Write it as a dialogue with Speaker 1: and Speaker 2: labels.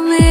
Speaker 1: me.